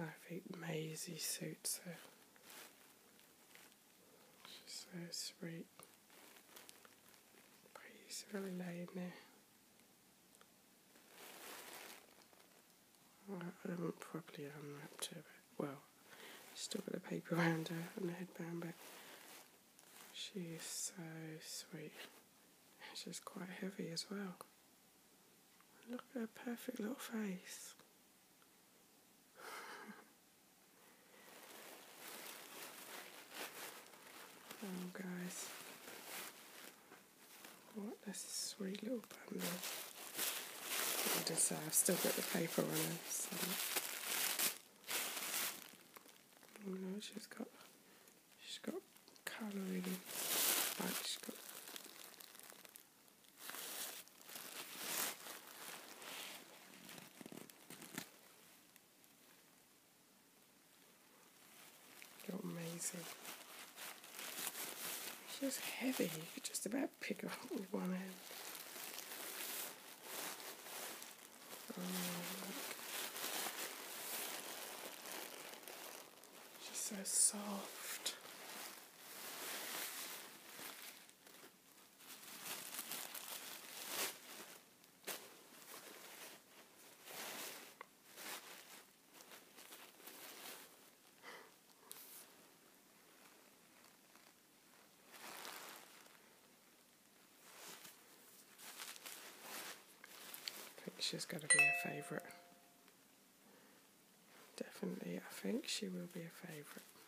I think Maisie suits her. She's so sweet. Peacefully laying there. I haven't properly unwrapped her, but well, still got the paper around her and the headband back. She is so sweet. She's quite heavy as well. Look at her perfect little face. Oh, guys. What a sweet little bundle. I just say I've still got the paper on her. So. Oh no, she's got she's got colouring. Like she's got You're amazing. She's heavy. You could just about pick up with one hand. Oh, She's so soft. She's going to be a favourite. Definitely, I think she will be a favourite.